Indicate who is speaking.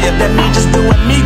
Speaker 1: to that me just do doing me